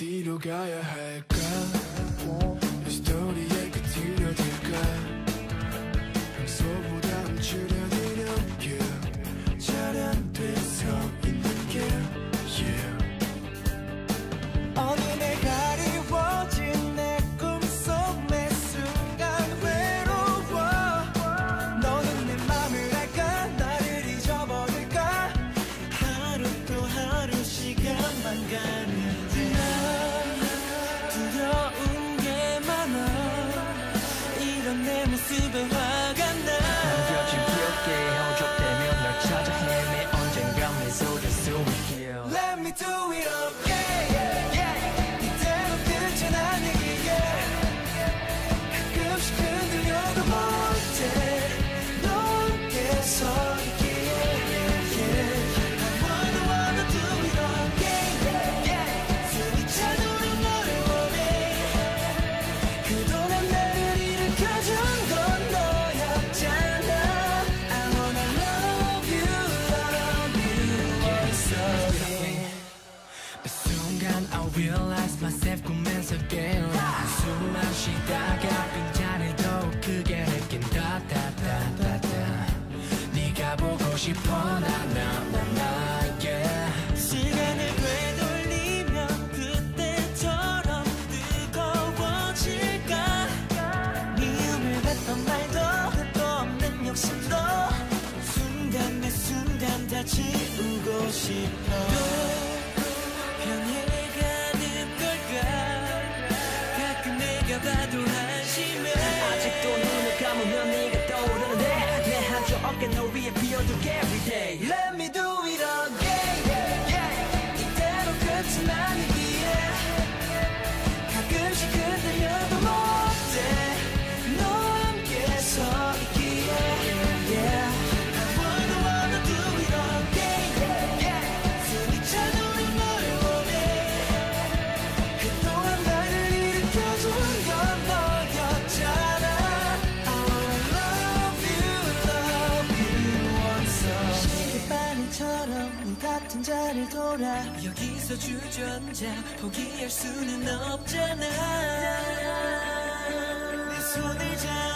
어디로 가야 할까? 이 스토리의 끝을 어딜까? 평소보다 줄여드려 you 잘안 돼 서 있는 게. You 어둠에 가리워진 내 꿈속 매 순간 외로워. 너는 내 맘을 알까? 나를 잊어버릴까? 하루 또 하루 시간만 가는 모습에 화가 나. 남겨진 기억에 허접되면 널 찾아 헤매 언젠가 미소를 숨길 Let me do it again realize myself 꿈에서 깨어나 숨만 쉬다가 빈자리 더욱 크게 느낀 다다다다다. 네가 보고 싶어 나나나나 시간을 되돌리면 그때처럼 뜨거워질까? 미움을 뱉던 말도 끝도 없는 욕심도 순간 매 순간 다 지우고 싶어 한쪽 어깨 널 위해 비워둘게 everyday Let me 나를 돌아. 여기서 주저앉아 포기할 수는 없잖아. 내 손을 잡아.